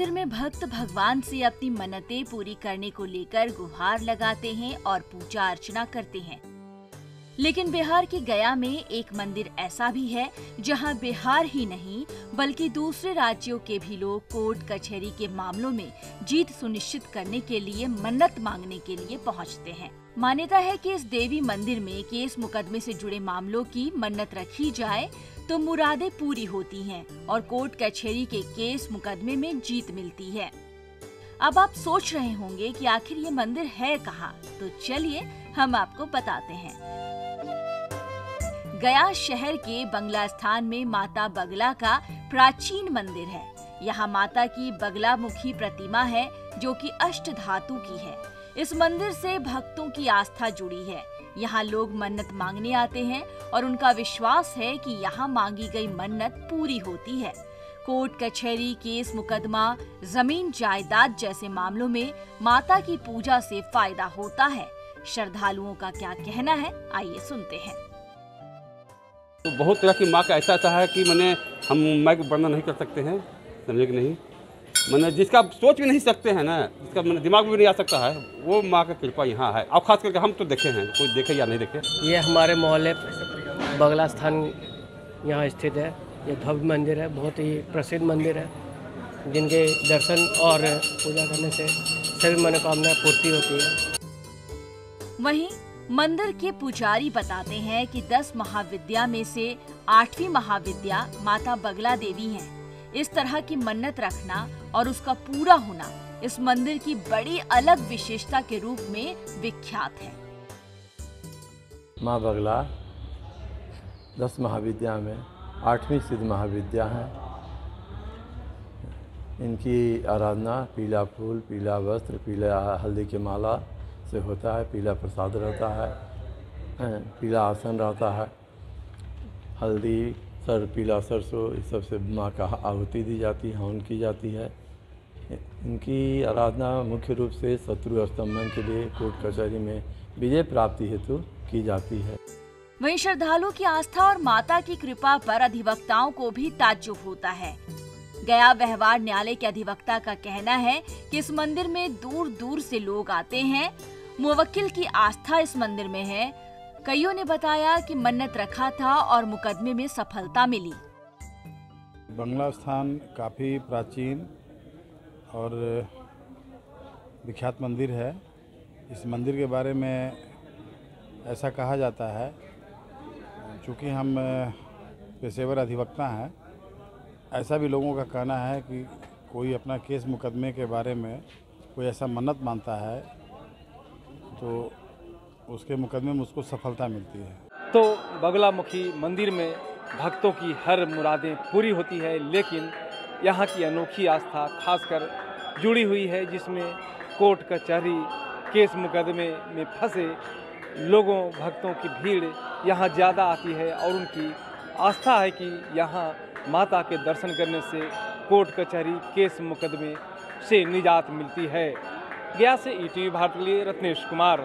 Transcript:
मंदिर में भक्त भगवान से अपनी मन्नतें पूरी करने को लेकर गुहार लगाते हैं और पूजा अर्चना करते हैं। लेकिन बिहार की गया में एक मंदिर ऐसा भी है, जहाँ बिहार ही नहीं, बल्कि दूसरे राज्यों के भी लोग कोर्ट कचहरी के मामलों में जीत सुनिश्चित करने के लिए मन्नत मांगने के लिए पहुँचते हैं। मान्यता है कि इस देवी मंदिर में केस मुकदमे से जुड़े मामलों की मन्नत रखी जाए तो मुरादें पूरी होती हैं और कोर्ट कचहरी के केस मुकदमे में जीत मिलती है। अब आप सोच रहे होंगे कि आखिर ये मंदिर है कहाँ? तो चलिए, हम आपको बताते हैं। गया शहर के बंगला स्थान में माता बगला का प्राचीन मंदिर है। यहाँ माता की बगला मुखी प्रतिमा है, जो कि अष्ट धातु की है। इस मंदिर से भक्तों की आस्था जुड़ी है। यहाँ लोग मन्नत मांगने आते हैं और उनका विश्वास है कि यहाँ मांगी गई मन्नत पूरी होती है। कोर्ट कचहरी केस मुकदमा ज़मीन जायदाद जैसे मामलों में माता की पूजा से फ़ायदा होता है। श्रद्धालुओं का क्या कहना है? आइए सुनते हैं। तो बहुत तरह की माँ का ऐसा ऐसा है कि मैंने हम माँ का वर्णन नहीं कर सकते हैं समझे कि नहीं? मैंने जिसका सोच भी नहीं सकते हैं ना जिसका मैंने दिमाग में भी नहीं आ सकता है वो माँ का कृपा यहाँ है। और खास करके हम तो देखे हैं कोई देखे या नहीं देखे? ये हमारे मोहल्ले बगला स्थान यहाँ स्थित है। ये भव्य मंदिर है बहुत ही प्रसिद्ध मंदिर है जिनके दर्शन और पूजा करने से सभी मनोकामना पूर्ति होती है वहीं मंदिर के पुजारी बताते हैं कि दस महाविद्या में से आठवीं महाविद्या माता बगला देवी हैं। इस तरह की मन्नत रखना और उसका पूरा होना इस मंदिर की बड़ी अलग विशेषता के रूप में विख्यात है माँ बगला दस महाविद्या में आठवीं सिद्ध महाविद्या है। इनकी आराधना पीला फूल, पीला वस्त्र, पीला हल्दी की माला से होता है, पीला प्रसाद रहता है पीला आसन रहता है। हल्दी, सर, पीला सरसों इस सबसे माँ का आहुति दी जाती है, हवन की जाती है। इनकी आराधना मुख्य रूप से शत्रु स्तंभन के लिए कोर्ट कचहरी में विजय प्राप्ति हेतु की जाती है। वहीं श्रद्धालुओं की आस्था और माता की कृपा पर अधिवक्ताओं को भी ताज्जुब होता है। गया व्यवहार न्यायालय के अधिवक्ता का कहना है कि इस मंदिर में दूर दूर से लोग आते हैं। मुवक्किल की आस्था इस मंदिर में है। कईयों ने बताया कि मन्नत रखा था और मुकदमे में सफलता मिली। बंगला स्थान काफ़ी प्राचीन और विख्यात मंदिर है। इस मंदिर के बारे में ऐसा कहा जाता है चूँकि हम पेशेवर अधिवक्ता हैं, ऐसा भी लोगों का कहना है कि कोई अपना केस मुकदमे के बारे में कोई ऐसा मन्नत मानता है तो उसके मुकदमे में उसको सफलता मिलती है। तो बगलामुखी मंदिर में भक्तों की हर मुरादें पूरी होती है, लेकिन यहाँ की अनोखी आस्था खासकर जुड़ी हुई है, जिसमें कोर्ट कचहरी केस मुकदमे में फंसे लोगों, भक्तों की भीड़ यहाँ ज़्यादा आती है और उनकी आस्था है कि यहाँ माता के दर्शन करने से कोर्ट कचहरी केस मुकदमे से निजात मिलती है। गया से ई टी भारत के लिए रत्नेश कुमार।